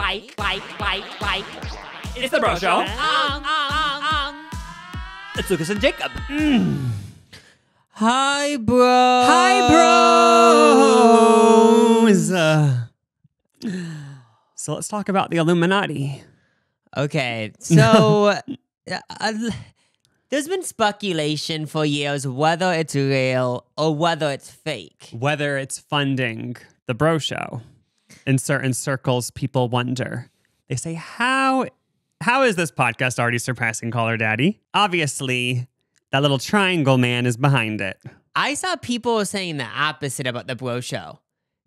bike, bike, bike, bike. It's the Bro Show. Um, um, um. It's Lucas and Jacob. Hi, bro. Hi, bros. Uh, so let's talk about the Illuminati. Okay, so uh, uh, there's been speculation for years whether it's real or whether it's fake. Whether it's funding the Bro Show. In certain circles, people wonder. They say, how how is this podcast already surpassing Call Her Daddy? Obviously, that little triangle man is behind it. I saw people saying the opposite about the bro show.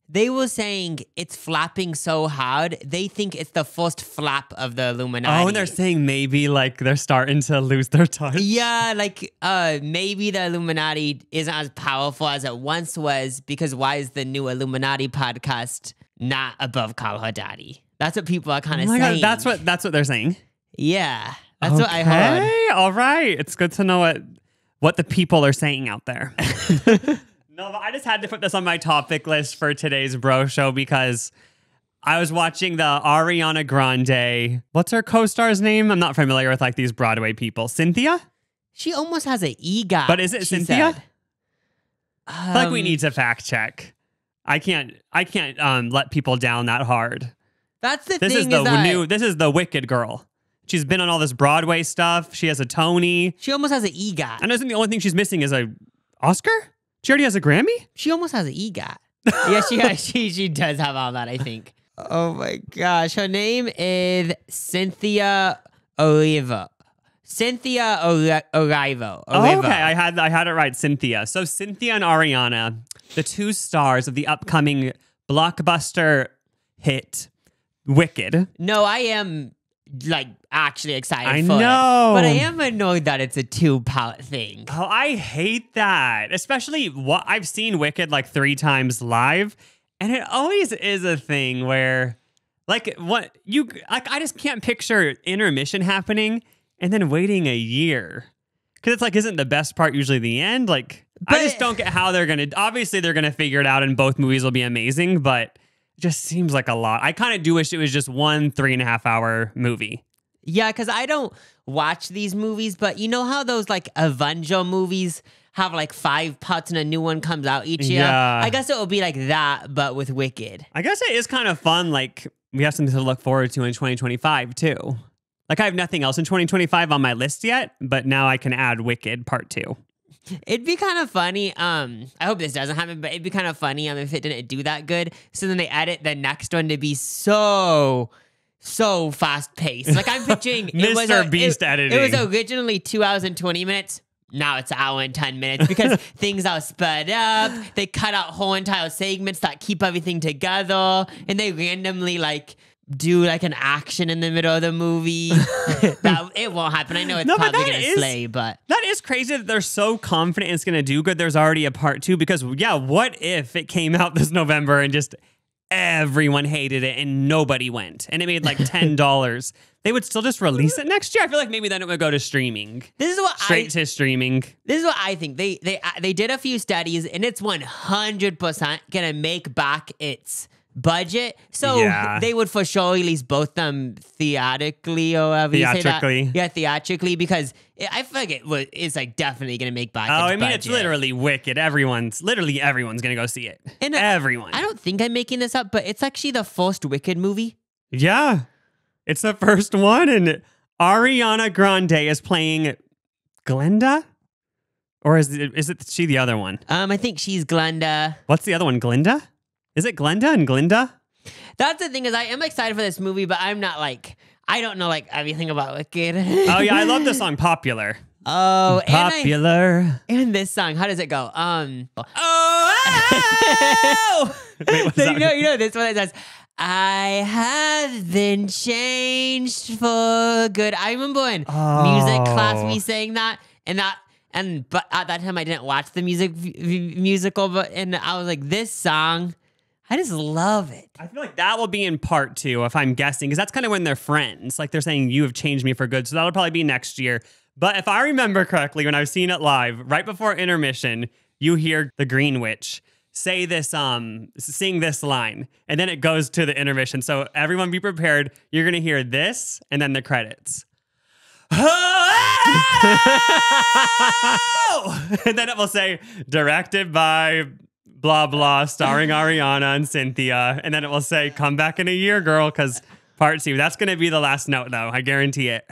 They were saying it's flapping so hard, they think it's the first flap of the Illuminati. Oh, and they're saying maybe like they're starting to lose their touch. Yeah, like uh maybe the Illuminati isn't as powerful as it once was because why is the new Illuminati podcast not above Call Her Daddy? That's what people are kind Oh of my saying. God, that's what that's what they're saying. Yeah, that's what I heard. Okay, All right. It's good to know what what the people are saying out there. no, but I just had to put this on my topic list for today's bro show because I was watching the Ariana Grande. What's her co-star's name? I'm not familiar with like these Broadway people. Cynthia? She almost has an EGOT. But is it Cynthia? I like we need to fact check. I can't I can't um let people down that hard. That's the This thing This is the that new this is the wicked girl. She's been on all this Broadway stuff. She has a Tony. she almost has an EGOT. And isn't the only thing she's missing is a Oscar? She already has a Grammy? She almost has an EGOT. yeah, she has, she she does have all that. I think. Oh my gosh, her name is Cynthia Erivo. Cynthia Oli- Erivo. Oh, okay, I had I had it right, Cynthia. So Cynthia and Ariana, the two stars of the upcoming blockbuster hit Wicked. No, I am like actually excited. I for it. know. but I am annoyed that it's a two part thing. Oh, I hate that. Especially what I've seen Wicked like three times live, and it always is a thing where, like, what you like, I just can't picture intermission happening and then waiting a year because it's like, isn't the best part usually the end? Like, I just don't get how they're gonna. Obviously, they're gonna figure it out, and both movies will be amazing, but. It just seems like a lot. I kind of do wish it was just one three and a half hour movie. Yeah, because I don't watch these movies, but you know how those like Avenger movies have like five parts and a new one comes out each year? Yeah. I guess it will be like that, but with Wicked. I guess it is kind of fun. Like we have something to look forward to in 2025 too. Like I have nothing else in 2025 on my list yet, but now I can add Wicked Part Two. It'd be kind of funny. Um, I hope this doesn't happen, but it'd be kind of funny um, if it didn't do that good. So then they edit the next one to be so, so fast paced. Like I'm picturing it was Mr. a- Beast it, editing. It was originally two hours and twenty minutes. Now it's an hour and ten minutes because things are sped up. They cut out whole entire segments that keep everything together, and they randomly like do like an action in the middle of the movie. that it won't happen. I know it's No, probably gonna is- slay, but That is crazy that they're so confident it's going to do good. There's already a part two because yeah, what if it came out this November and just everyone hated it and nobody went and it made like ten dollars? they would still just release it next year. I feel like maybe then it would go to streaming, this is what I straight to streaming. This is what I think. They they uh, they did a few studies and it's 100% going to make back its budget. So Yeah. they would for sure release both them theatrically or whatever you say that. Theatrically. Yeah, theatrically because it, I feel like it was, it's like definitely going to make back Oh, its I mean, it's literally wicked. Everyone's literally everyone's gonna go see it. And, uh, Everyone. I don't think I'm making this up, but it's actually the first Wicked movie. Yeah, it's the first one, and Ariana Grande is playing Glenda, or is it is it she the other one? Um, I think she's Glenda. What's the other one? Glinda? Is it Glenda and Glinda? That's the thing is I am excited for this movie, but I'm not like I don't know like everything about Wicked. Oh yeah, I love the song "Popular." Oh, and I- Popular. And this song, how does it go? Um, Oh! Wait, what's so that? you know, you know this one that says, "I have been changed for good." I remember in music class Oh. we sang that, and that, and but at that time I didn't watch the music musical, but and I was like, this song, I just love it. I feel like that will be in part two, if I'm guessing, because that's kind of when they're friends. Like they're saying, "You have changed me for good," so that'll probably be next year. But if I remember correctly, when I've seen it live, right before intermission, you hear the Green Witch say this um sing this line and then it goes to the intermission. So everyone be prepared. You're going to hear this and then the credits. and then it will say directed by blah blah starring Ariana and Cynthia and then it will say come back in a year girl cuz part 2. That's going to be the last note though. I guarantee it.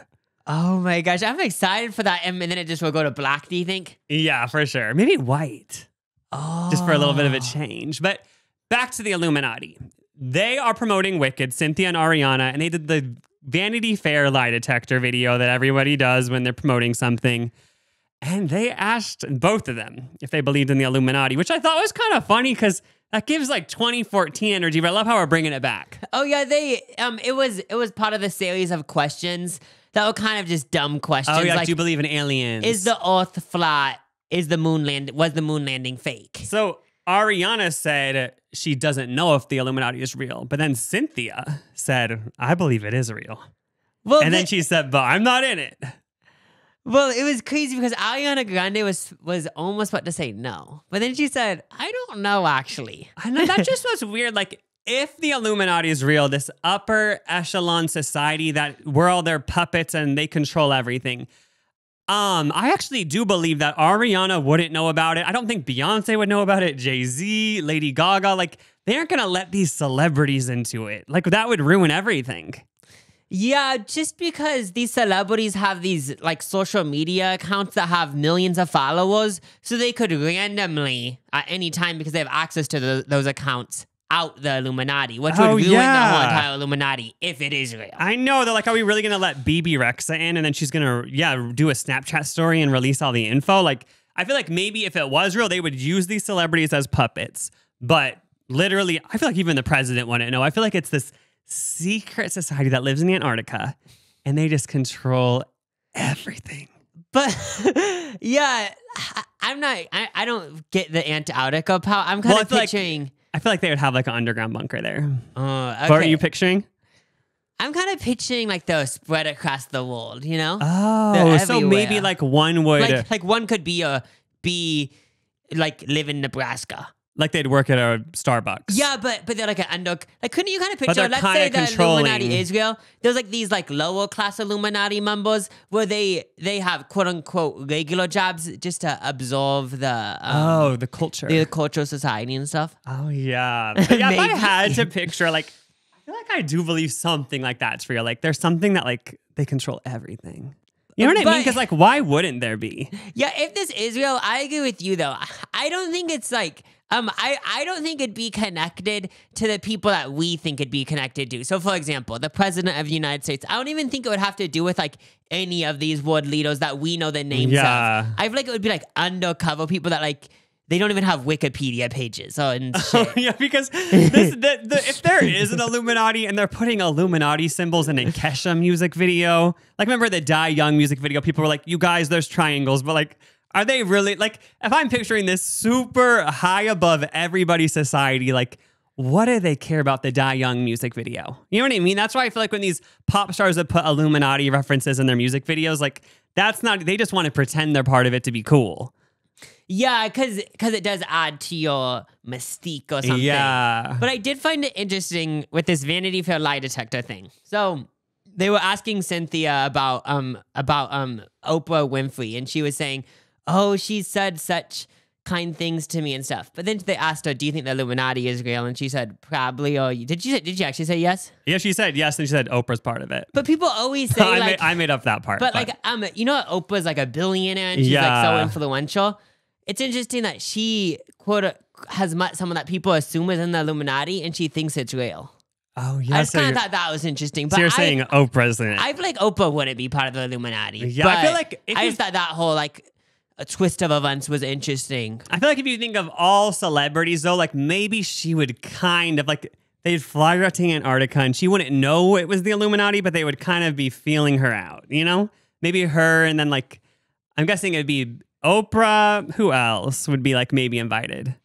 Oh my gosh, I'm excited for that. And then it just will go to black, do you think? Yeah, for sure. Maybe white. Oh. just for a little bit of a oh. change. But back to the Illuminati. They are promoting Wicked, Cynthia and Ariana, and they did the Vanity Fair lie detector video that everybody does when they're promoting something. And they asked both of them if they believed in the Illuminati, which I thought was kind of funny because that gives like 2014 energy. But I love how we're bringing it back. Oh yeah, they um it was it was part of a series of questions that were kind of just dumb questions. Oh, yeah, like do you believe in aliens? is the earth flat? Is the moon land was the moon landing fake? So Ariana said she doesn't know if the Illuminati is real, but then Cynthia said, I believe it is real. Well, And then she said, but I'm not in it. Well, it was crazy because Ariana Grande was was almost about to say no, but then she said, "I don't know actually." Know that just was weird. Like, if the Illuminati is real, this upper echelon society that we're all their puppets and they control everything. Um, I actually do believe that Ariana wouldn't know about it. I don't think Beyonce would know about it. Jay Z, Lady Gaga, like they aren't gonna let these celebrities into it. Like that would ruin everything. Yeah, just because these celebrities have these like social media accounts that have millions of followers, so they could randomly at any time because they have access to the, those accounts out the Illuminati, which would Oh, ruin the whole entire Illuminati if it is real. I know they're like, are we really gonna let Bebe Rexha in and then she's gonna yeah do a Snapchat story and release all the info? Like, I feel like maybe if it was real, they would use these celebrities as puppets. But literally, I feel like even the president wouldn't know. I feel like it's this secret society that lives in Antarctica, and they just control everything. But yeah, I, I'm not. I, I don't get the Antarctica power. I'm kind Well, I of feel like- picturing. I feel like they would have like an underground bunker there. uh, What are you picturing? I'm kind of picturing like the spread across the world. You know, Oh, so maybe like one would like like one could be a be like live in Nebraska. Like they'd work at a Starbucks. Yeah, but but they're like an under like couldn't you kind of picture let's say the controlling- Illuminati Israel there's like these like lower class Illuminati members where they they have quote unquote regular jobs just to absorb the um, Oh, the culture. the cultural society and stuff. Oh yeah, But yeah. if I had to picture, like, I feel like I do believe something like that's real. Like, there's something that like they control everything. You know what I mean? Because like, why wouldn't there be? Yeah, if this is real, I agree with you though. I don't think it's like um I I don't think it'd be connected to the people that we think it'd be connected to. So for example, the president of the United States, I don't even think it would have to do with like any of these world leaders that we know the names Yeah. of. I feel like it would be like undercover people that like they don't even have Wikipedia pages and shit. yeah, because this, the, the, if there is an Illuminati and they're putting Illuminati symbols in a Kesha music video, like remember the Die Young music video? People were like, "You guys, there's triangles," but like. Are they really like if I'm picturing this super high above everybody's society, like what do they care about the Die Young music video? You know what I mean? That's why I feel like when these pop stars that put Illuminati references in their music videos, like that's not they just want to pretend they're part of it to be cool. Yeah, because because it does add to your mystique or something. Yeah. But I did find it interesting with this Vanity Fair lie detector thing. So they were asking Cynthia about um about um Oprah Winfrey, and she was saying, "Oh, she said such kind things to me and stuff." But then they asked her, "Do you think the Illuminati is real?" And she said, "Probably." Or did you did she actually say yes? Yeah, she said yes, and she said Oprah's part of it. But people always say I, like. made, I made up that part. But like um, you know, Oprah's like a billionaire and she's like so influential. It's interesting that she quote has met someone that people assume is in the Illuminati, and she thinks it's real. oh yeah, I just so, kind of thought that was interesting. But so you're I, saying Oprah's in it. I feel like Oprah wouldn't be part of the Illuminati. Yeah, I feel like I just thought that whole like a twist of events was interesting. I feel like if you think of all celebrities though, like maybe she would kind of like they'd fly her out to Antarctica and she wouldn't know it was the Illuminati, but they would kind of be feeling her out, you know? Maybe her and then like I'm guessing it'd be Oprah. Who else would be like maybe invited?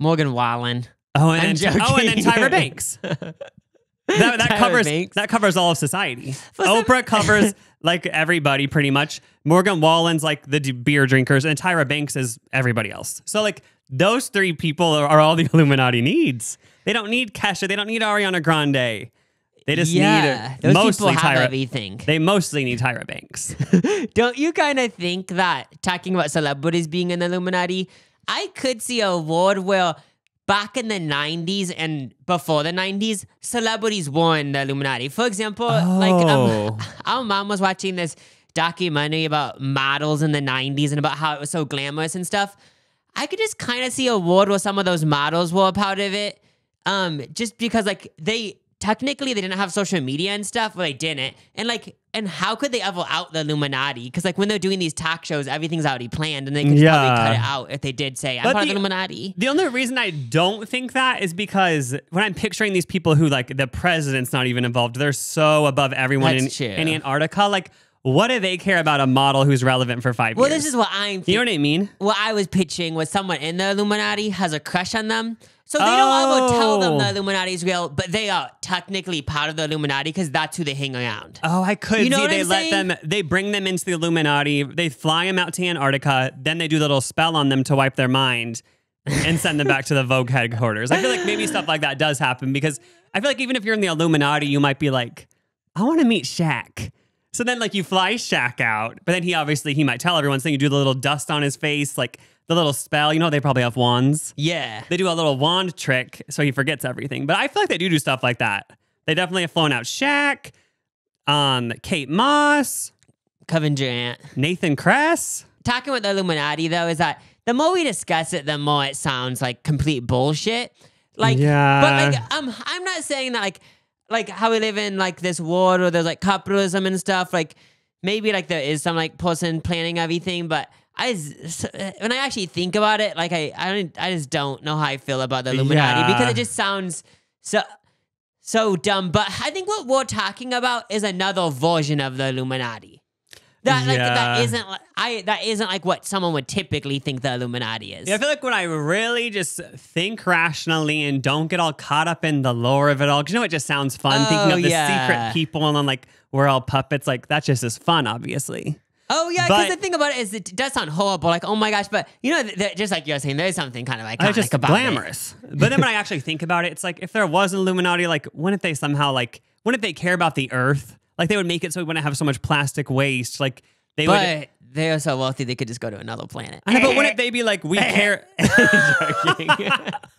Morgan Wallen. Oh, and I'm then oh, and then. Tyra Banks. That, that covers that covers all of society. Oprah covers like everybody pretty much. Morgan Wallen's like the beer drinkers, and Tyra Banks is everybody else. So like those three people are, are all the Illuminati needs. They don't need Kesha. They don't need Ariana Grande. They just yeah, need those mostly people have Tyra. everything. They mostly need Tyra Banks. Don't you kind of think that talking about celebrities being in the Illuminati, I could see a world where back in the 90s and before the 90s, celebrities were in the Illuminati. For example, like Oh. um, our mom was watching this documentary about models in the 90s and about how it was so glamorous and stuff. I could just kind of see a world where some of those models were a part of it. Um, just because like they technically they didn't have social media and stuff, but they didn't. And like and how could they ever out the Illuminati? Because like when they're doing these talk shows, everything's already planned and they could Yeah. probably cut it out if they did say I'm But part of the- the Illuminati. The only reason I don't think that is because when I'm picturing these people who like the president's not even involved, they're so above everyone in, in Antarctica. Like, what do they care about a model who's relevant for five Well, years? Well, this is what I'm you know what I mean? what I was pitching was someone in the Illuminati has a crush on them. So they don't ever tell them Oh. the Illuminati is real, but they are technically part of the Illuminati because that's who they hang around. Oh, I could You know see they I'm let saying? them. They bring them into the Illuminati. They fly them out to Antarctica. Then they do a little spell on them to wipe their mind, and send them back to the Vogue headquarters. I feel like maybe stuff like that does happen because I feel like even if you're in the Illuminati, you might be like, I want to meet Shaq. So then, like, you fly Shaq out, but then he obviously he might tell everyone. So you do the little dust on his face, like the little spell. You know, they probably have wands. Yeah. They do a little wand trick so he forgets everything. But I feel like they do do stuff like that. They definitely have flown out Shaq, um, Kate Moss, Kevin Durant. Nathan Kress. Talking with the Illuminati though is that the more we discuss it, the more it sounds like complete bullshit. Like, Yeah. but like, um, I'm not saying that like, like how we live in like this world where there's like capitalism and stuff. Like, maybe like there is some like person planning everything, but I s- uh, when I actually think about it, like I I don't I just don't know how I feel about the Illuminati Yeah. because it just sounds so so dumb. But I think what we're talking about is another version of the Illuminati. That like that Yeah. isn't like I that isn't like what someone would typically think the Illuminati is. Yeah, I feel like when I really just think rationally and don't get all caught up in the lore of it all, because you know it just sounds fun thinking Oh, of the yeah. secret people and then like we're all puppets. Like that just is fun, obviously. Oh yeah, because the thing about it is it does sound horrible. Like oh my gosh, but you know, th- th- just like you're saying, there's something kind of like It's just about it. glamorous. but then when I actually think about it, it's like if there was an Illuminati, like wouldn't they somehow like wouldn't they care about the Earth? Like they would make it so we wouldn't have so much plastic waste. Like they would. They are so wealthy they could just go to another planet. I know, but wouldn't they be like, we care?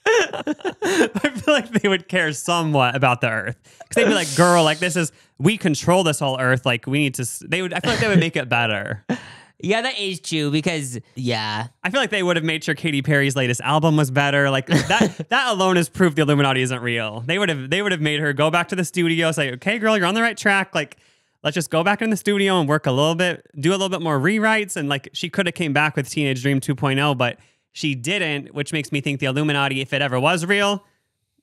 I feel like they would care somewhat about the Earth because they'd be like, "Girl, like this is we control this whole Earth. Like we need to." They would. I feel like they would make it better. yeah, that is true because yeah, I feel like they would have made sure Katy Perry's latest album was better. Like that. that alone is proof the Illuminati isn't real. They would have. They would have made her go back to the studio, say, "Okay, girl, you're on the right track." Like. Let's just go back in the studio and work a little bit, do a little bit more rewrites. And like she could have came back with Teenage Dream 2.0, but she didn't, which makes me think the Illuminati, if it ever was real,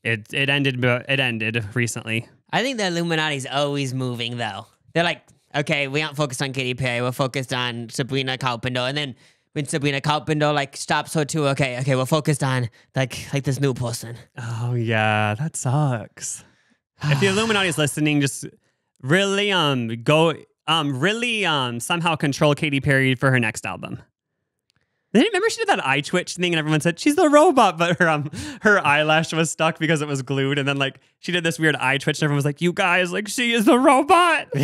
it it ended it ended recently. I think the Illuminati's always moving though. They're like, okay, we aren't focused on Katy Perry, we're focused on Sabrina Carpenter, and then when Sabrina Carpenter like stops her too, okay, okay, we're focused on like like this new person. Oh yeah, that sucks. if the Illuminati is listening, just really um go um really um somehow control Katy Perry for her next album. Then remember she did that eye twitch thing and everyone said she's the robot, but her um her eyelash was stuck because it was glued, and then like she did this weird eye twitch, and everyone was like, "You guys, like she is the robot."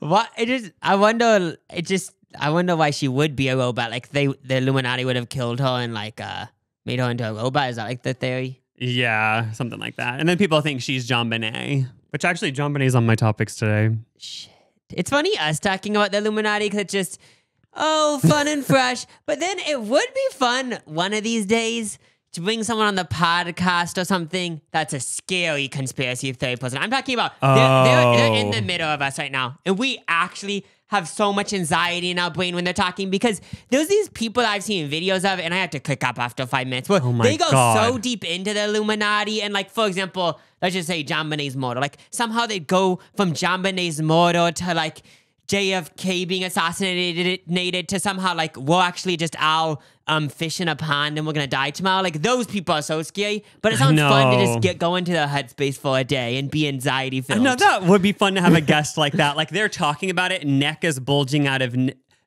What it is I wonder it just I wonder why she would be a robot. Like they the Illuminati would have killed her and like uh made her into a robot. Is that like the theory? yeah, something like that. And then people think she's JonBenét, which actually John Bonet's on my topics today. Shit. It's funny us talking about the Illuminati because it's just, oh, fun and fresh. But then it would be fun one of these days to bring someone on the podcast or something that's a scary conspiracy theory person. I'm talking about they're, they're, they're in the Oh. middle of us right now. And we actually have so much anxiety in our brain when they're talking because there's these people that I've seen videos of and I had to click up after five minutes where Oh my they go so deep into the Illuminati and like for example, let's just say JonBenét's murder. Like somehow they go from JonBenét's murder to like JFK being assassinated to somehow like we'll actually just all um fish in a pond and we're gonna die tomorrow. Like those people are so scary. But it sounds fun to just get go into the headspace for a day and be anxiety filled. No, that would be fun to have a guest like that. Like they're talking about it, neck is bulging out of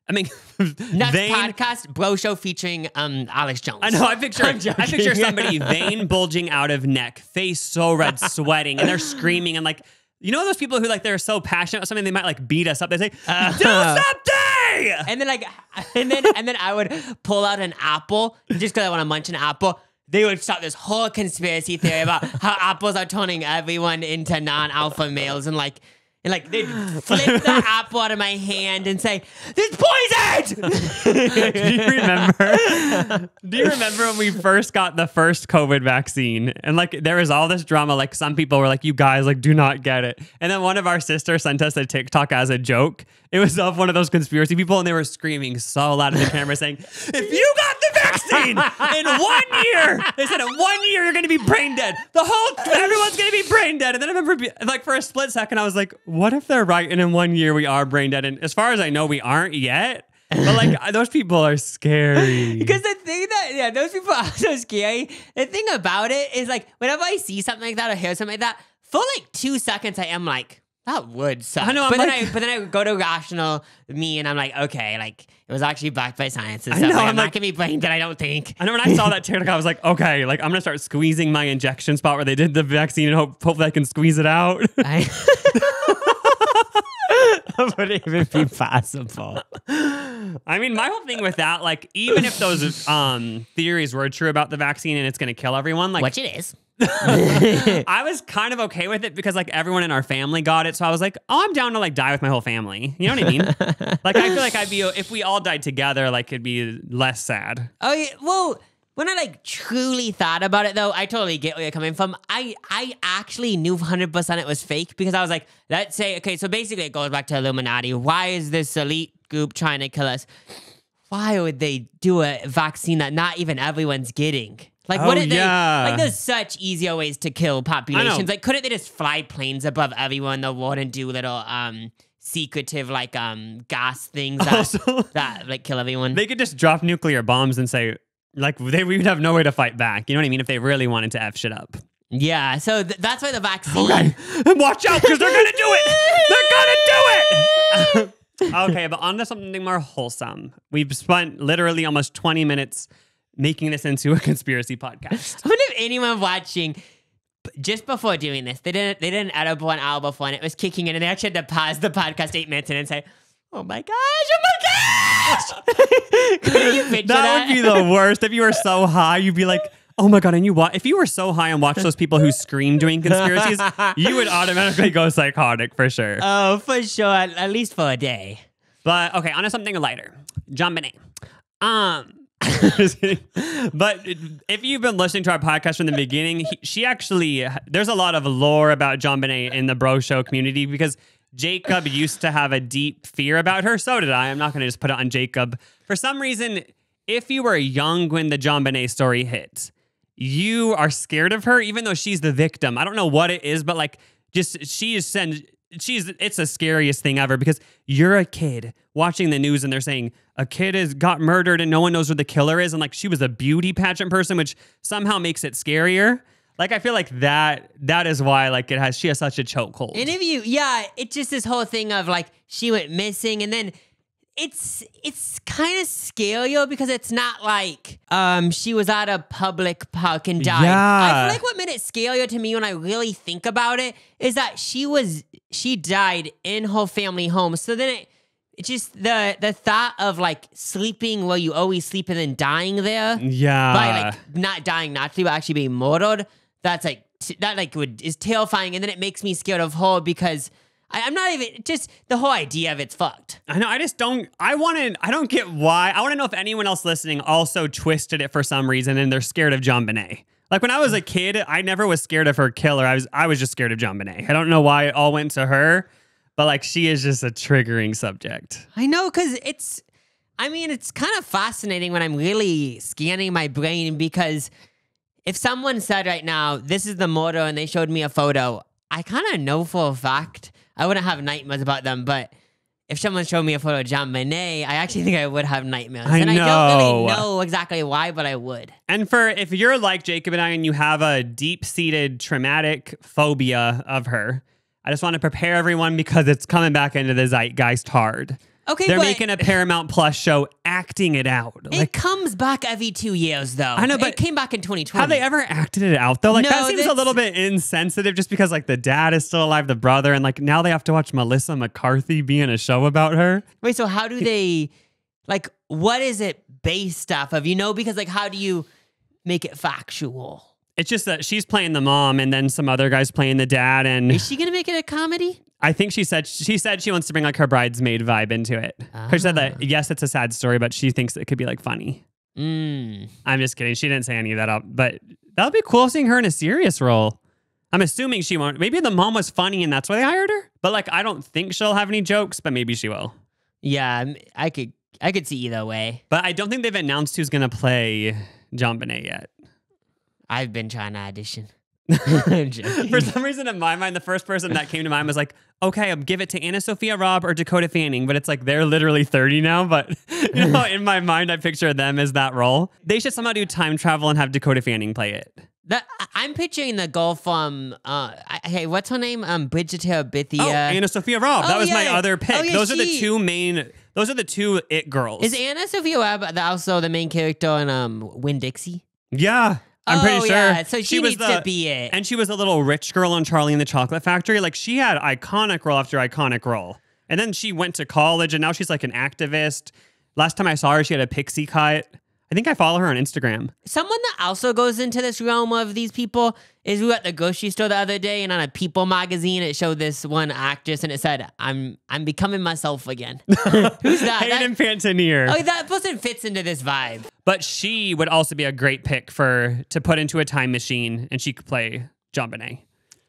I mean, Next vain. podcast, Bro Show featuring um Alex Jones. I know. I picture. I picture somebody vein bulging out of neck, face so red, sweating, and they're screaming and like. You know those people who like they're so passionate about something they might like beat us up. They say, "Do Uh-huh. something!" And then like, and then and then I would pull out an apple just because I want to munch an apple. They would start this whole conspiracy theory about how apples are turning everyone into non-alpha males, and like, and like they'd flip the apple out of my hand and say, "This poison!" Do you remember? do you remember when we first got the first COVID vaccine? And like there was all this drama. Like some people were like, "You guys like do not get it." And then one of our sisters sent us a TikTok as a joke. It was of one of those conspiracy people, and they were screaming so loud at the camera, saying, "If you got vaccine in one year, they said in one year you're going to be brain dead. The whole everyone's going to be brain dead." And then I remember, like for a split second, I was like, "What if they're right? And in one year we are brain dead?" And as far as I know, we aren't yet. But like those people are scary. Because the thing that yeah, those people are so scary. The thing about it is like whenever I see something like that or hear something like that, for like two seconds I am like, that would suck. I know, I'm but then I but then I go to rational me and I'm like, okay, like it was actually backed by science and I know, like, I'm I'm, like- not gonna be brain dead, I don't think. I know when I saw that TikTok, I was like, okay, like I'm gonna start squeezing my injection spot where they did the vaccine and hope hopefully I can squeeze it out. I would even be possible. I mean, my whole thing with that, like, even if those um theories were true about the vaccine and it's gonna kill everyone, like Which it is. I was kind of okay with it because like everyone in our family got it, so I was like, oh, I'm down to like die with my whole family. You know what I mean? like I feel like I'd be if we all died together, like it'd be less sad. Oh yeah, well, when I like truly thought about it though, I totally get where you're coming from. I I actually knew 100% it was fake because I was like, let's say okay, so basically it goes back to Illuminati. Why is this elite group trying to kill us? Why would they do a vaccine that not even everyone's getting? Like, Oh, what did yeah. they like? There's such easier ways to kill populations. Like, couldn't they just fly planes above everyone in the world and do little um secretive like um gas things that, Also- that like kill everyone? They could just drop nuclear bombs and say, like, they we would have no way to fight back. You know what I mean? If they really wanted to f shit up. Yeah, so th- that's why the vaccine. Okay, watch out because they're gonna do it. They're gonna do it. okay, but on to something more wholesome. We've spent literally almost 20 minutes making this into a conspiracy podcast. I wonder if anyone watching just before doing this, they didn't they didn't edible an hour before and it was kicking in, and they actually had to pause the podcast eight minutes in and say, "Oh my gosh! Oh my gosh!" Couldn't you picture That that? would be the worst. If you were so high, you'd be like, oh my God. And you wa- if you were so high and watched those people who scream doing conspiracies, you would automatically go psychotic for sure. oh, for sure. At least for a day. But okay, on to something lighter. JonBenét. Um. but if you've been listening to our podcast from the beginning, he, she actually there's a lot of lore about JonBenét in the Bro Show community because Jacob used to have a deep fear about her. So did I. I'm not going to just put it on Jacob. For some reason, if you were young when the JonBenét story hit, you are scared of her, even though she's the victim. I don't know what it is, but like, just she is send. She's it's the scariest thing ever because you're a kid watching the news and they're saying a kid has got murdered and no one knows who the killer is and like she was a beauty pageant person, which somehow makes it scarier. Like I feel like that that is why like it has she has such a chokehold. And if you, yeah, it's just this whole thing of like she went missing, and then it's it's kind of scarier because it's not like um she was at a public park and died. I feel like what made it scarier to me when I really think about it is that she was she died in her family home. So then it. It's just the the thought of like sleeping where you always sleep and then dying there yeah. by like not dying naturally but actually being murdered that's like t- that like would is terrifying and then it makes me scared of her because I, i'm not even just the whole idea of it's fucked I know. I just don't. I want to. I don't get why. I want to know if anyone else listening also twisted it for some reason and they're scared of JonBenét. Like when I was a kid, I never was scared of her killer. I was. I was just scared of JonBenét. I don't know why it all went to her, but like she is just a triggering subject. i know because it's i mean it's kind of fascinating when i'm really scanning my brain because if someone said right now this is the murder and they showed me a photo i kind of know for a fact i wouldn't have nightmares about them but if someone showed me a photo of JonBenét, I actually think I would have nightmares. I and I don't really know. know exactly why, but I would. And for if you're like Jacob and I and you have a deep seated traumatic phobia of her, I just want to prepare everyone because it's coming back into the zeitgeist hard. Okay, They're making a Paramount Plus show acting it out. it Like, comes back every two years, though. I know, it but came back in 2020. have they ever acted it out though? Like No, that seems a little bit insensitive just because like the dad is still alive, the brother, and like now they have to watch Melissa McCarthy be in a show about her. Wait, so how do they, like, what is it based off of? You know, because like, how do you make it factual? It's just that she's playing the mom and then some other guys playing the dad and Is she gonna make it a comedy? I think she said she said she wants to bring like her bridesmaid vibe into it. 'Cause She said Ah. that yes, it's a sad story, but she thinks it could be like funny. Mm. I'm just kidding. She didn't say any of that up, but that would be cool seeing her in a serious role. I'm assuming she won't. Maybe the mom was funny and that's why they hired her. But like, I don't think she'll have any jokes, but maybe she will. Yeah, I could, I could see either way. But I don't think they've announced who's gonna play JonBenét yet. I've been trying to audition. For some reason, in my mind, the first person that came to mind was like, okay, I'll give it to Anna Sophia Robb or Dakota Fanning. But it's like they're literally 30 now. But you know, in my mind, I picture them as that role. They should somehow do time travel and have Dakota Fanning play it. That I'm picturing the girl from uh hey what's her name um Bridget Bithia. Oh, Anna Sophia Robb. That Oh, was my other pick. Oh, yeah, those are the two main. Those are the two it girls. Is Anna Sophia the- also the main character in um Winn-Dixie? yeah, I'm oh, pretty sure. Yeah. So she, was needs the, to be it. And she was a little rich girl on Charlie and the Chocolate Factory. Like she had iconic role after iconic role. And then she went to college and now she's like an activist. Last time I saw her, she had a pixie cut. I think I follow her on Instagram. Someone that also goes into this realm of these people is we were at the grocery store the other day and on a People magazine it showed this one actress and it said, I'm I'm becoming myself again. Who's that? Hayden that oh, that person fits into this vibe. But she would also be a great pick for to put into a time machine and she could play JonBenét.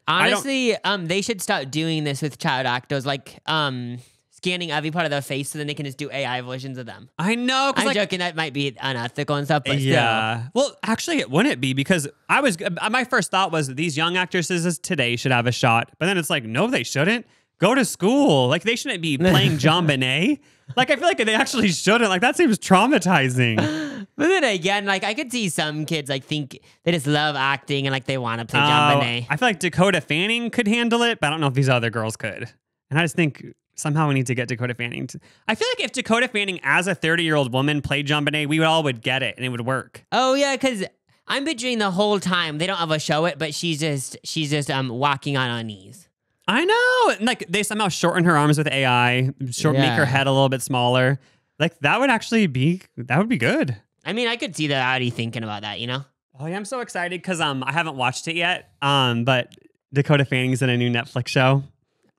Honestly, um, they should start doing this with child actors, like um, scanning every part of their face so then they can just do AI versions of them. I know. I'm like, joking, that might be unethical and stuff, but still. yeah. Well, actually, it wouldn't be because I was uh, my first thought was these young actresses today should have a shot, but then it's like, no, they shouldn't. Go to school. Like they shouldn't be playing JonBenét. Like I feel like they actually shouldn't. Like that seems traumatizing. But then again, like I could see some kids like think they just love acting and like they want to play John Uh, Bonet. I feel like Dakota Fanning could handle it, but I don't know if these other girls could. And I just think somehow we need to get Dakota Fanning. To, I feel like if Dakota Fanning, as a 30 year old woman, played JonBenét, we would all would get it and it would work. Oh yeah, because I'm picturing the whole time they don't ever show it, but she's just she's just um walking on her knees. I know. Like they somehow shorten her arms with AI, short make her head a little bit smaller. Like that would actually be that would be good. I mean, I could see that already thinking about that, you know. Oh yeah, I'm so excited because um I haven't watched it yet. Um, but Dakota Fanning's in a new Netflix show.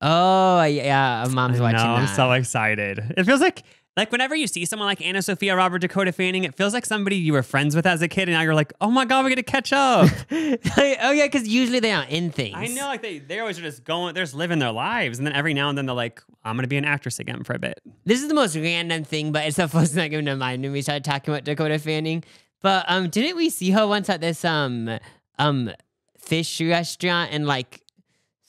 Oh yeah, mom's watching know, I'm so excited. It feels like like whenever you see someone like Anna Sophia Robert Dakota Fanning, it feels like somebody you were friends with as a kid, and now you're like, oh my god, we're gonna catch up. oh yeah, because usually they aren't in things. I know, like they they always are just going, they're just living their lives, and then every now and then they're like, I'm gonna be an actress again for a bit. This is the most random thing, but it's the first thing that came to mind when we started talking about Dakota Fanning. But um, didn't we see her once at this um um fish restaurant and like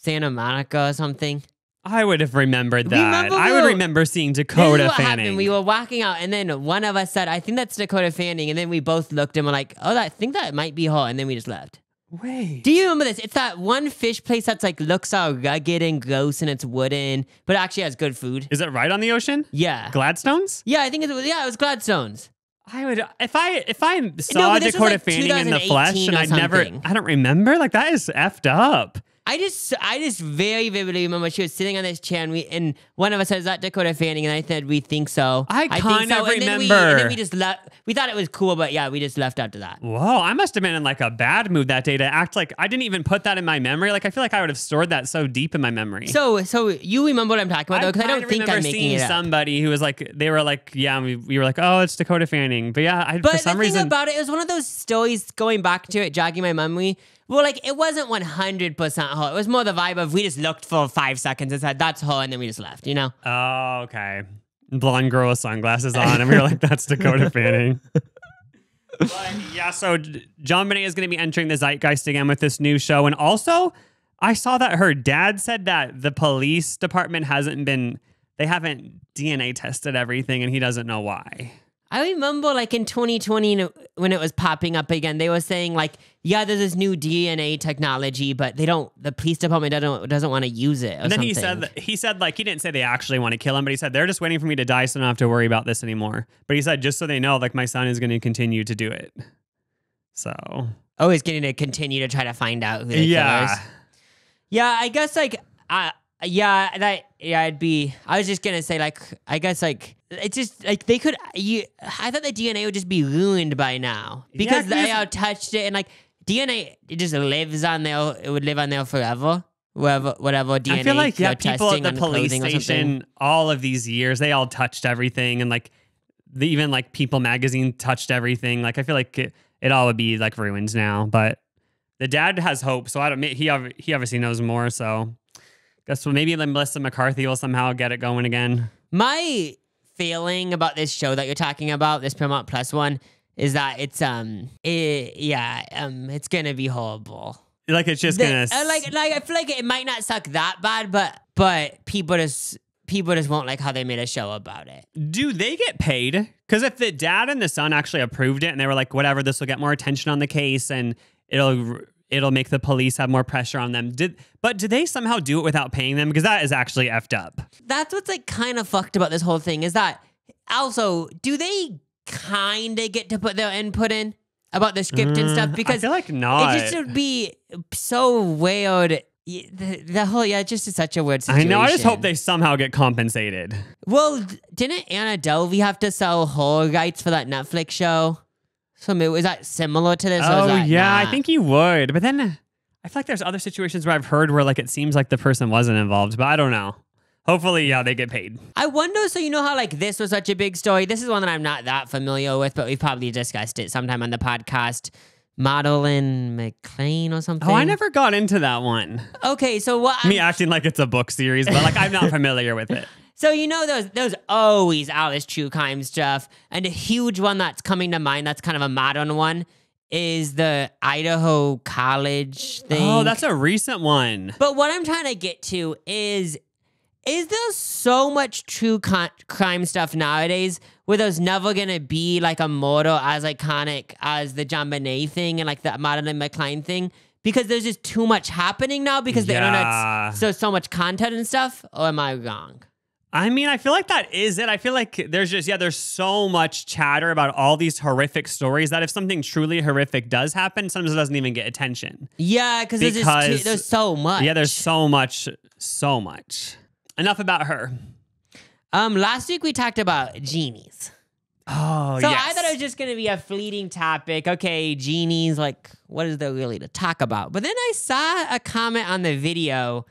Santa Monica or something? I would have remembered that. Remember I we would were- remember seeing Dakota Fanning. happened. We were walking out, and then one of us said, "I think that's Dakota Fanning," and then we both looked and were like, "Oh, I think that might be her," and then we just left. Wait. Do you remember this? It's that one fish place that's like looks all rugged and gross, and it's wooden, but actually has good food. Is it right on the ocean? Yeah, Gladstones? yeah, I think it was. Yeah, it was Gladstones. I would if I if I saw was Dakota like Fanning in the flesh and I'd never. I don't remember like that is effed up. I just, I just very vividly remember she was sitting on this chair, and we, and one of us said, "Is that Dakota Fanning?" And I said, "We think so." I think kind so. of And then we- remember. and then we just left. We thought it was cool, but yeah, we just left after that. Whoa, I must have been in like a bad mood that day to act like I didn't even put that in my memory. Like I feel like I would have stored that so deep in my memory. So, so you remember what I'm talking about, though? Because I, kinda don't think I'm making it up. somebody who was like they were like yeah we, we were like oh it's Dakota Fanning but yeah I, But for some the thing reason about it, it was one of those stories going back to it, jogging my memory. Well, like it wasn't 100% her. It was more the vibe of we just looked for five seconds and said that's her, and then we just left. You know? oh okay blonde girl with sunglasses on and we were like that's Dakota Fanning. But, yeah, so JonBenét is going to be entering the zeitgeist again with this new show, and also I saw that her dad said that the police department hasn't been they haven't DNA tested everything, and he doesn't know why. I remember like in 2020 when it was popping up again, they were saying like, yeah, there's this new DNA technology, but they don't. The police department doesn't doesn't want to use it. Or And then he said he said like he didn't say they actually want to kill him, but he said they're just waiting for me to die, so I don't have to worry about this anymore. But he said just so they know, like my son is going to continue to do it. So oh, he's going to continue to try to find out who the yeah, killers. Yeah, I guess like uh yeah, that yeah, I'd be I was just gonna say like I guess like it's just like they could you I thought the DNA would just be ruined by now. Because Yeah, they all touched it and like DNA it just lives on there it would live on there forever. Whatever whatever DNA I feel like yeah, people at the police clothing or something. station all of these years, they all touched everything, and like the, even like People magazine touched everything. Like I feel like it, it all would be like ruined now, but. The dad has hope, so I don't. He he obviously knows more, so guess well, maybe Melissa McCarthy will somehow get it going again. My feeling about this show that you're talking about, this Paramount Plus one, is that it's um it, yeah, um it's gonna be horrible. Like it's just The- gonna uh, like like I feel like it might not suck that bad, but but people just people just won't like how they made a show about it. Do they get paid? Because if the dad and the son actually approved it and they were like, whatever, this will get more attention on the case and it'll it'll make the police have more pressure on them. Did but do they somehow do it without paying them? Because that is actually effed up. That's what's like kind of fucked about this whole thing is that also do they kind of get to put their input in about the script and Uh, stuff I because feel like not. it just would be so weird. The, the whole yeah, just such a weird situation. I know. I just hope they somehow get compensated. Well, didn't Anna Delvey have to sell her rights for that Netflix show? So maybe was that similar to this? Oh is yeah, I think you would. But then I feel like there's other situations where I've heard where like it seems like the person wasn't involved, but I don't know. Hopefully, yeah, they get paid. I wonder. So you know how like this was such a big story. This is one that I'm not that familiar with, but we've probably discussed it sometime on the podcast. Madeline McLean or something. Oh, I never got into that one. Okay, so what? Me acting like it's a book series, but like I'm not familiar with it. So you know those there's always true crime stuff, and a huge one that's coming to mind that's kind of a modern one is the Idaho College thing. Oh, that's a recent one. But what I'm trying to get to is is there so much true con- crime stuff nowadays where there's never gonna be like a murder as iconic as the JonBenét thing and like the Madeline McLean thing? Because there's just too much happening now because the Yeah. internet's so so much content and stuff. Or am I wrong? I mean, I feel like that is it. I feel like there's just, yeah, there's so much chatter about all these horrific stories that if something truly horrific does happen, sometimes it doesn't even get attention. Yeah, because there's just too, there's so much. Yeah, there's so much, so much. Enough about her. um last week we talked about genies. Oh, So yes. I thought it was just gonna be a fleeting topic. Okay, genies, like what is there really to talk about? But then I saw a comment on the video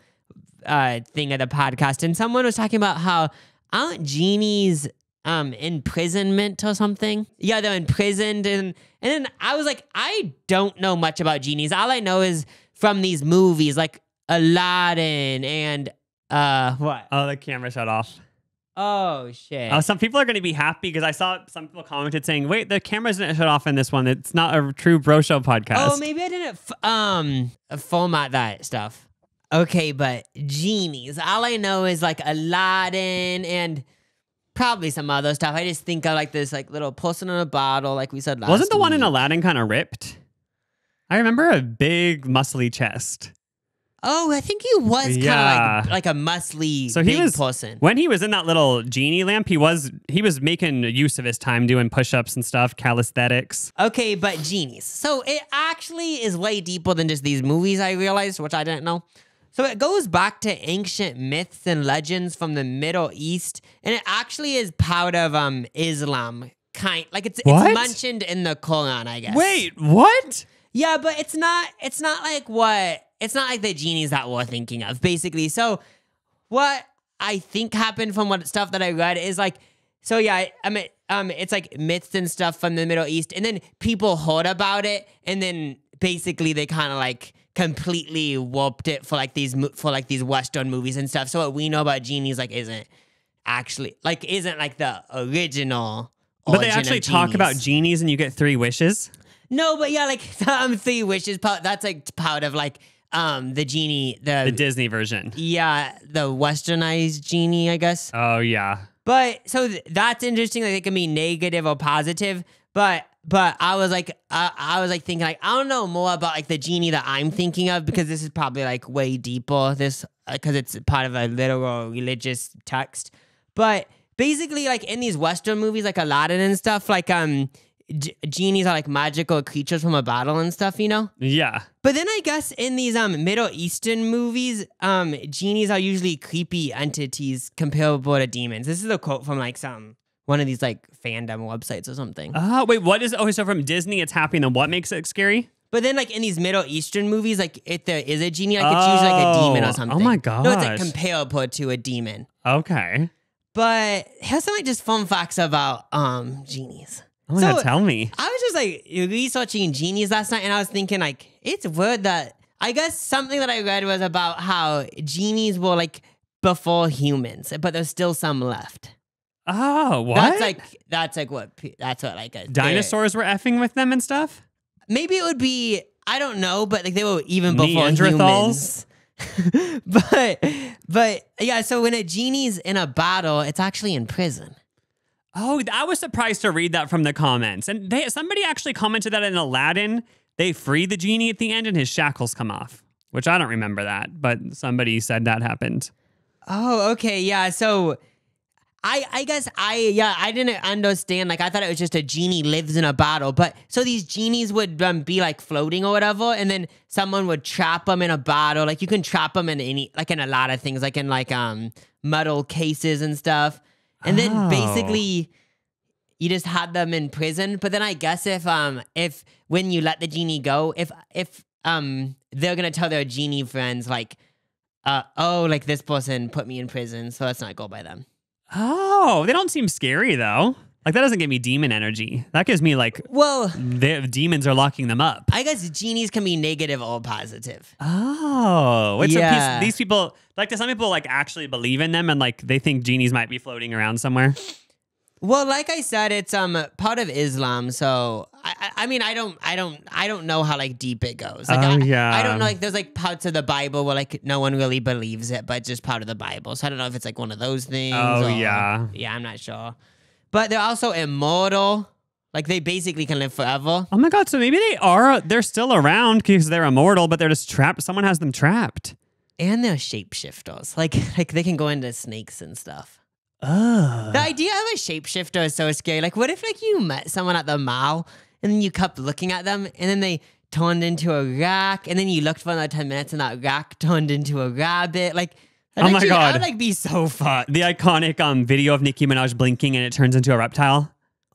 uh thing of the podcast, and someone was talking about how aren't genies um imprisonment or something? Yeah, they're imprisoned and and then I was like, I don't know much about genies. All I know is from these movies like Aladdin and uh what? Oh, the camera shut off. Oh shit. Uh, some people are going to be happy because I saw some people commented saying, "Wait, the camera's didn't shut off in this one. It's not a true bro show podcast." Oh, maybe I didn't f- um format that stuff. Okay, but genies. All I know is like Aladdin and probably some other stuff. I just think of like this like little person in a bottle, like we said last. Wasn't the one in. Aladdin kind of ripped? I remember a big muscly chest. Oh, I think he was kind of Yeah. like like a muscly So he big was person. when he was in that little genie lamp. He was he was making use of his time doing push-ups and stuff, calisthenics. Okay, but genies. So it actually is way deeper than just these movies, I realized, which I didn't know. So it goes back to ancient myths and legends from the Middle East, and it actually is part of um Islam. Kind like it's What? it's mentioned in the Quran, I guess. Wait, what? Yeah, but it's not it's not like what it's not like the genies that we're thinking of, basically. So what I think happened from what stuff that I read is like so yeah, I mean um it's like myths and stuff from the Middle East and then people heard about it and then basically they kind of like completely warped it for like these for like these western movies and stuff. So what we know about genies like isn't actually like isn't like the original But they actually talk about genies. genies and you get three wishes. No, but yeah, like um, three wishes. Part that's like part of like um the genie, the, The Disney version. yeah, the westernized genie, I guess. Oh yeah. But so th- that's interesting. Like it can be negative or positive. But but I was like I, I was like thinking like I don't know more about like the genie that I'm thinking of because this is probably like way deeper. This because it's part of a literal religious text. But basically, like in these Western movies, like Aladdin and stuff, like um, genies are like magical creatures from a bottle and stuff. You know. Yeah. But then I guess in these um Middle Eastern movies, um genies are usually creepy entities comparable to demons. This is a quote from like some one of these like fandom websites or something. Oh, wait, what is oh so from Disney it's happy and then what makes it scary? But then like in these Middle Eastern movies, like if there is a genie, like it's usually like a demon or something. Oh my god! No, it's like comparable to a demon. Okay. But here's some like just fun facts about um genies. Oh my So- god, tell me. I was just like researching genies last night, and I was thinking like it's weird that I guess something that I read was about how genies were like before humans, but there's still some left. Oh, what? That's like that's like what that's what like a dinosaurs were effing with them and stuff? Maybe it would be I don't know, but like they were even before Neanderthals? humans. but but yeah, so when a genie's in a bottle, it's actually in prison. Oh, I was surprised to read that from the comments. And they somebody actually commented that in Aladdin, they free the genie at the end and his shackles come off. Which I don't remember that, but somebody said that happened. Oh, okay, yeah. So I I guess I yeah, I didn't understand. Like I thought it was just a genie lives in a bottle. But so these genies would um, be like floating or whatever, and then someone would trap them in a bottle. Like you can trap them in any like in a lot of things, like in like um metal cases and stuff. And then Oh. basically you just had them in prison. But then I guess if um if when you let the genie go, if if um they're gonna tell their genie friends like uh oh like this person put me in prison, so let's not go by them. Oh, they don't seem scary though. Like that doesn't give me demon energy. That gives me like Well, the demons are locking them up. I guess genies can be negative or positive. Oh, wait, so Yeah. these, these people like do some people like actually believe in them and like they think genies might be floating around somewhere? Well, like I said, it's um part of Islam, so I, I mean I don't I don't I don't know how like deep it goes. Like Oh, I, yeah. I don't know like there's like parts of the Bible where like no one really believes it, but it's just part of the Bible. So I don't know if it's like one of those things. Oh, or- yeah. yeah, I'm not sure. But they're also immortal. Like they basically can live forever. Oh my god, so maybe they are they're still around because they're immortal, but they're just trapped. Someone has them trapped. And they're shapeshifters. Like like they can go into snakes and stuff. Ugh. The idea of a shapeshifter is so scary. Like, what if like you met someone at the mall and then you kept looking at them and then they turned into a rat and then you looked for another ten minutes and that rat turned into a rabbit? Like, Oh my actually- God. would like be so fucked. The iconic um video of Nicki Minaj blinking and it turns into a reptile.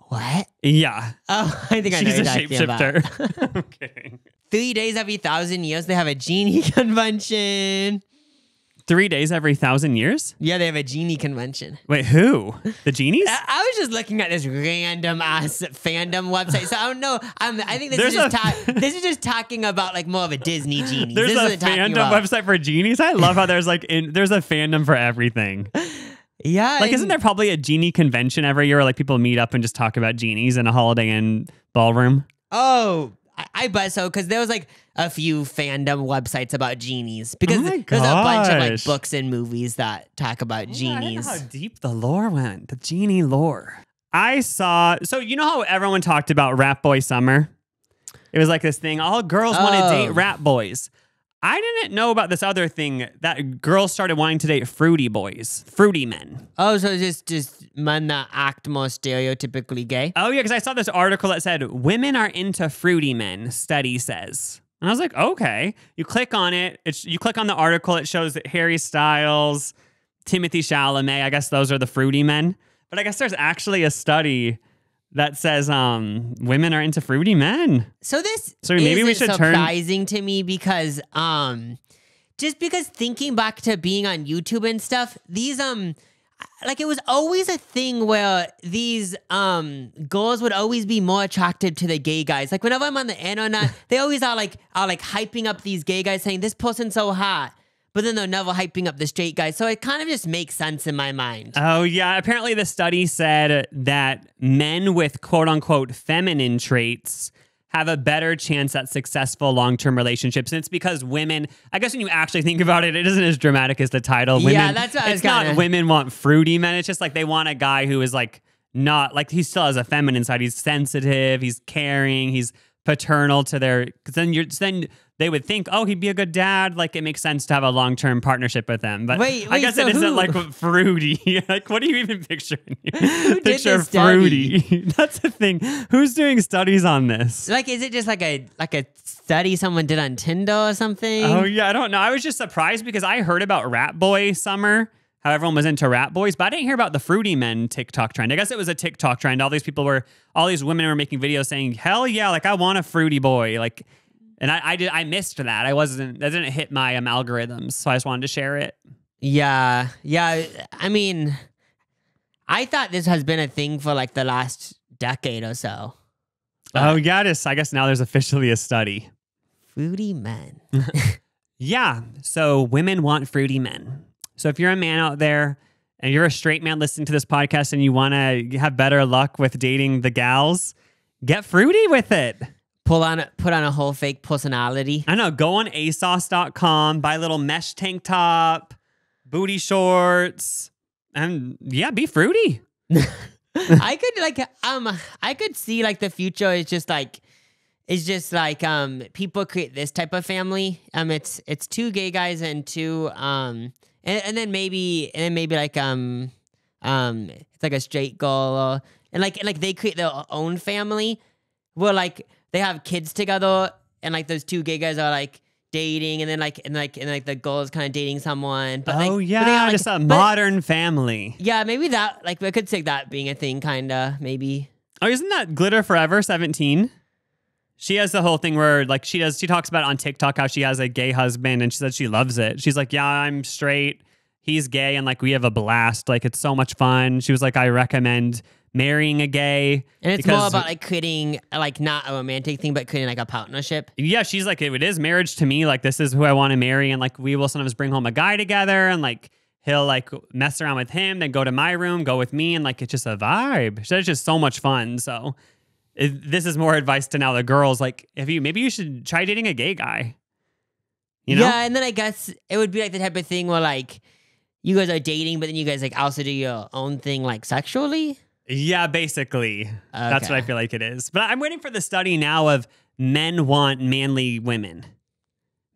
What? Yeah. Oh, I think I know She's a what you're talking shapeshifter. Three days every thousand years, they have a genie convention. Three days every thousand years? Yeah, they have a genie convention. Wait, who? The genies? I, I was just looking at this random ass fandom website, so I don't know. I'm, I think this There's is just a- this is just talking about like more of a Disney genie. There's this a fandom website for genies. I love how there's like in, there's a fandom for everything. Yeah, Like, isn't there probably a genie convention every year where like people meet up and just talk about genies in a Holiday Inn ballroom? Oh, I, I bet so because there was like a few fandom websites about genies because Oh my there's a bunch of like gosh. books and movies that talk about oh, Yeah, I didn't know genies. how deep the lore went. The genie lore. I saw. So you know how everyone talked about Rat Boy Summer? It was like this thing. All girls want to Oh. date rat boys. I didn't know about this other thing that girls started wanting to date fruity boys, fruity men. Oh, so just just men that act more stereotypically gay. Oh yeah, because I saw this article that said women are into fruity men. Study says, and I was like, okay. You click on it. It's you click on the article. It shows that Harry Styles, Timothée Chalamet. I guess those are the fruity men. But I guess there's actually a study that says um women are into fruity men. So this So maybe we should turn- surprising to me because um just because thinking back to being on YouTube and stuff, these um like it was always a thing where these um girls would always be more attracted to the gay guys. Like whenever I'm on the internet, they always are like are like hyping up these gay guys saying this person's so hot. But then they're never hyping up the straight guys. So it kind of just makes sense in my mind. Oh yeah, apparently the study said that men with quote unquote feminine traits have a better chance at successful long-term relationships. And it's because women, I guess when you actually think about it, it isn't as dramatic as the title. Women, Yeah, that's what it's not women want fruity men. It's just like they want a guy who is like not like he still has a feminine side. He's sensitive, he's caring, he's paternal to their because then you're then they would think, oh, he'd be a good dad. Like it makes sense to have a long term partnership with them. But Wait, I guess so it isn't who- like fruity. like what are you even picturing? did Picture this fruity. That's the thing. Who's doing studies on this? Like, is it just like a like a study someone did on Tinder or something? Oh yeah, I don't know. I was just surprised because I heard about Rat Boy Summer, how everyone was into Rat Boys, but I didn't hear about the Fruity Men TikTok trend. I guess it was a TikTok trend. All these people were, all these women were making videos saying, "Hell yeah, like I want a Fruity Boy," like, and I, I did, I missed that. I wasn't, that didn't hit my um, algorithms, so I just wanted to share it. Yeah, yeah. I mean, I thought this has been a thing for like the last decade or so. oh yeah, it is. I guess now there's officially a study. Fruity men. Yeah. So women want fruity men. So if you're a man out there and you're a straight man listening to this podcast and you want to have better luck with dating the gals, get fruity with it. Pull on, put on a whole fake personality. I know. Go on ASOS.com, buy a little mesh tank top, booty shorts, and yeah, be fruity. I could like um I could see like the future is just like it's just like um people create this type of family. Um it's it's two gay guys and two um and, and then maybe and then maybe like um um it's like a straight girl or, and like and like they create their own family where like they have kids together and like those two gay guys are like dating and then like and like and like the girl is kind of dating someone but like oh but yeah, are, like- just a but- modern family. yeah maybe that like I could see that being a thing kind of maybe Oh, isn't that Glitter Forever 17? She has the whole thing where like she does she talks about on TikTok how she has a gay husband and she said she loves it. She's like, "Yeah, I'm straight. He's gay and like we have a blast. Like it's so much fun." She was like, "I recommend marrying a gay." And it's more about like creating like not a romantic thing, but creating like a partnership. Yeah, she's like, it is marriage to me. Like, this is who I want to marry. And like, we will sometimes bring home a guy together and like, he'll like mess around with him, then go to my room, go with me. And like, it's just a vibe. So It's just so much fun. So, it, this is more advice to now the girls. Like, if you maybe you should try dating a gay guy. You know? Yeah, and then I guess it would be like the type of thing where like you guys are dating, but then you guys like also do your own thing like sexually. Yeah, basically. That's what I feel like it is. But I'm waiting for the study now of men want manly women.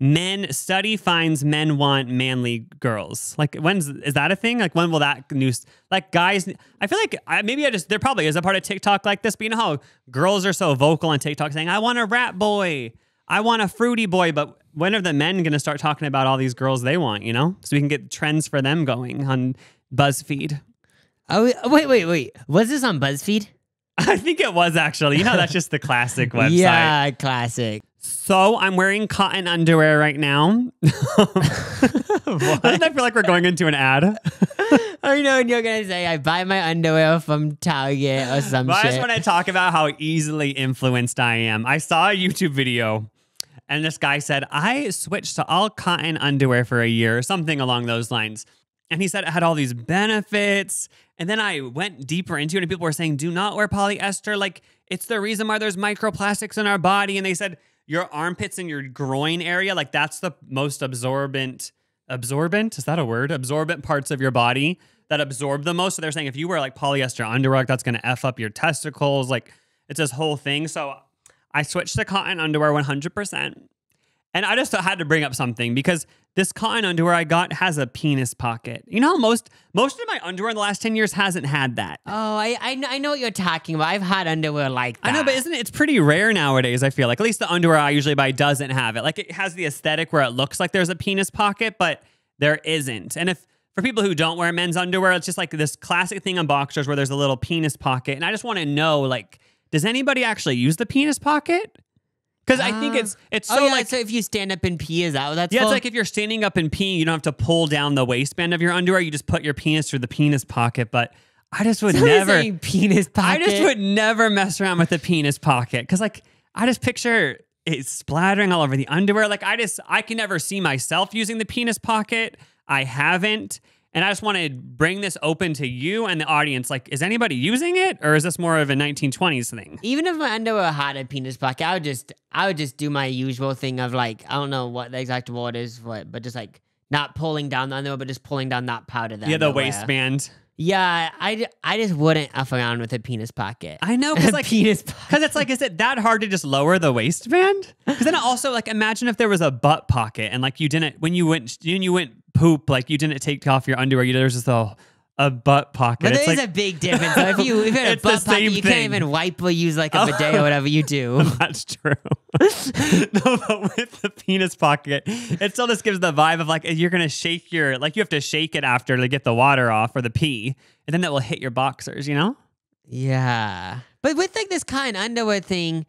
Men study finds men want manly girls. Like when's is that a thing? Like when will that news like guys I feel like I, maybe I just there probably is a part of TikTok like this, but you know how girls are so vocal on TikTok saying, I want a rat boy. I want a fruity boy, but when are the men gonna start talking about all these girls they want, you know? So we can get trends for them going on BuzzFeed. Oh wait, wait, wait. Was this on BuzzFeed? I think it was actually. You know, that's just the classic website. Yeah, classic. So I'm wearing cotton underwear right now. Doesn't that feel like we're going into an ad? I know, and you're gonna say I buy my underwear from Target or some But I just shit. want to talk about how easily influenced I am. I saw a YouTube video and this guy said, I switched to all cotton underwear for a year, or something along those lines. And he said it had all these benefits. And then I went deeper into it, and people were saying, do not wear polyester. Like, it's the reason why there's microplastics in our body. And they said, your armpits and your groin area, like, that's the most absorbent, absorbent? Is that a word? Absorbent parts of your body that absorb the most. So they're saying if you wear like polyester underwear, that's going to F up your testicles. Like, it's this whole thing. So I switched to cotton underwear 100%. And I just had to bring up something because this cotton underwear I got has a penis pocket. You know, most most of my underwear in the last 10 years hasn't had that. oh, I, I I know what you're talking about. I've had underwear like that. I know, but isn't it? It's pretty rare nowadays. I feel like at least the underwear I usually buy doesn't have it. Like it has the aesthetic where it looks like there's a penis pocket, but there isn't. And if for people who don't wear men's underwear, it's just like this classic thing on boxers where there's a little penis pocket. And I just want to know, like, does anybody actually use the penis pocket? Because I think Uh, it's it's oh so yeah, like so if you stand up and pee, is that what that's yeah, it's like if you're standing up and peeing, you don't have to pull down the waistband of your underwear. You just put your penis through the penis pocket. But I just would never. penis pocket. I just would never mess around with the penis pocket because, like, I just picture it splattering all over the underwear. Like, I just, I can never see myself using the penis pocket. I haven't. And I just want to bring this open to you and the audience. Like, is anybody using it, or is this more of a 1920s thing? Even if my underwear had a penis pocket, I would just I would just do my usual thing of like I don't know what the exact word is for it, but just like not pulling down the underwear, but just pulling down that part of the yeah, the underwear. waistband. Yeah, I, I just wouldn't f around with a penis pocket. I know, because like, penis pocket. because it's like, is it that hard to just lower the waistband? Because then also, like, imagine if there was a butt pocket and like you didn't when you went when you went poop, like you didn't take off your underwear. You there was just a a butt pocket. But It's there is like, a big difference. So if you if you had a butt pocket, you thing. can't even wipe or use like a bidet or whatever you do. That's true. no, but with the penis pocket, it still just gives the vibe of like you're gonna shake your like you have to shake it after to get the water off or the pee, and then that will hit your boxers. You know? Yeah. But with like this kind underwear thing,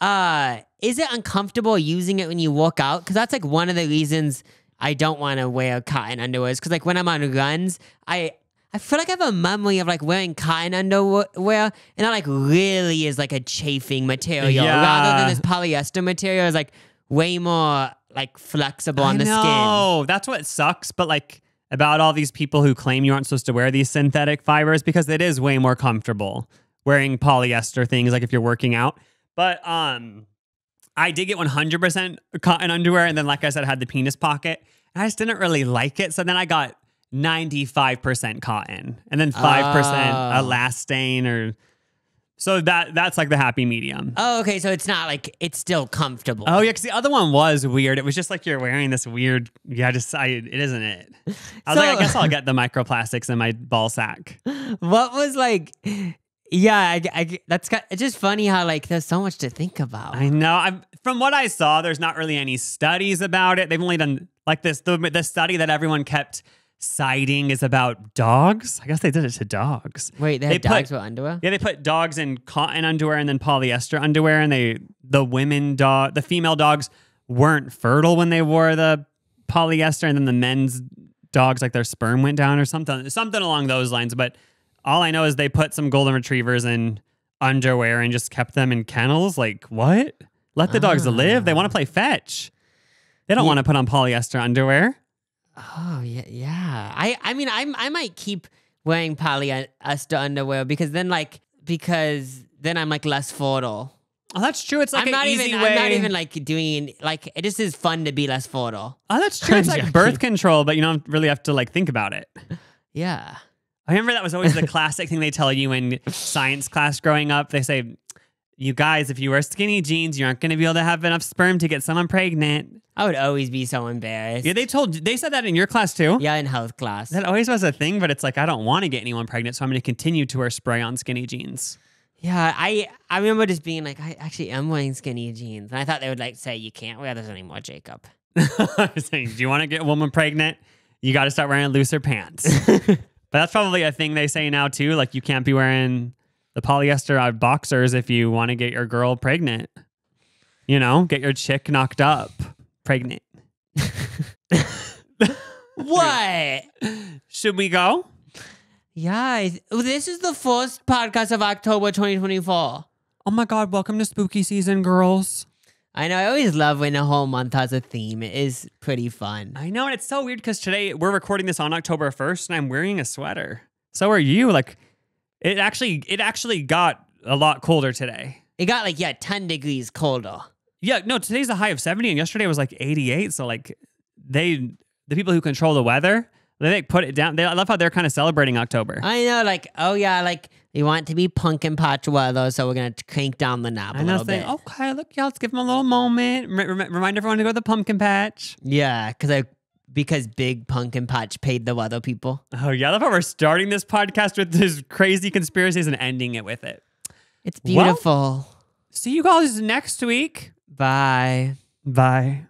uh, is it uncomfortable using it when you walk out? Because that's like one of the reasons I don't want to wear cotton underwear. Because like when I'm on runs, I I feel like I have a memory of like wearing cotton underwear, and that like really is like a chafing material rather than this polyester material is like way more like flexible on I the skin. know. That's what sucks. But like about all these people who claim you aren't supposed to wear these synthetic fibers because it is way more comfortable wearing polyester things like if you're working out. But um I did get 100% cotton underwear and then like I said I had the penis pocket. I just didn't really like it. So then I got 95% cotton and then 5% Oh. Ah. elastane or so that that's like the happy medium. Oh, okay. So it's not like it's still comfortable. Oh yeah, because the other one was weird. It was just like you're wearing this weird. Yeah, just I. It isn't it. I was like, I guess I'll get the microplastics in my ball sack. what was like yeah I, I- that's got, it's just funny how like there's so much to think about I know. I'm from what I saw. There's not really any studies about it. They've only done like this. The the study that everyone kept citing is about dogs. I guess they did it to dogs. wait they They had put- dogs with underwear Yeah, they put dogs in cotton underwear and then polyester underwear, and they the women dog, the female dogs weren't fertile when they wore the polyester, and then the men's dogs like their sperm went down or something, something along those lines. But all I know is they put some golden retrievers in underwear and just kept them in kennels. Like what? Let the dogs live. They want to ah. play fetch. They don't Yeah. want to put on polyester underwear. oh yeah yeah i i mean i i might keep wearing polyester underwear because then like because then i'm like less fertile Oh, that's true. It's like i'm not easy even way. i'm not even like doing like it just is fun to be less fertile oh, that's true. It's like joking. birth control, but you don't really have to like think about it. yeah I remember that was always the classic thing they tell you in science class growing up. They say, you guys, if you wear skinny jeans, you aren't going to be able to have enough sperm to get someone pregnant. i would always be so embarrassed Yeah, they told they said that in your class too. yeah in health class That always was a thing, but it's like I don't want to get anyone pregnant, so I'm going to continue to wear spray on skinny jeans. Yeah, I I remember just being like, I actually am wearing skinny jeans, and I thought they would like say you can't wear those anymore, Jacob. I was saying, do you want to get a woman pregnant? You got to start wearing looser pants. but that's probably a thing they say now too. Like you can't be wearing the polyester boxers if you want to get your girl pregnant. You know, get your chick knocked up, pregnant. What? Should we go? yeah, I th- this is the first podcast of October 2024. Oh my God! Welcome to spooky season, girls. I know. I always love when a whole month has a theme. It is pretty fun. I know, and it's so weird because today we're recording this on October first, and I'm wearing a sweater. So are you? Like, it actually, it actually got a lot colder today. It got like yeah, 10 degrees colder. Yeah, no, today's a high of 70 and yesterday was like 88. So like they the people who control the weather, they like put it down. They I love how they're kind of celebrating October. I know, like oh yeah, like we want it to be pumpkin patch weather, so we're gonna crank down the knob a and I little bit. okay, look, y'all, let's give them a little moment. Rem- remind everyone to go to the pumpkin patch. Yeah, because I because big pumpkin patch paid the weather people. Oh yeah, I love how we're starting this podcast with these crazy conspiracies and ending it with it. It's Well- beautiful. See you guys next week. Bye. Bye.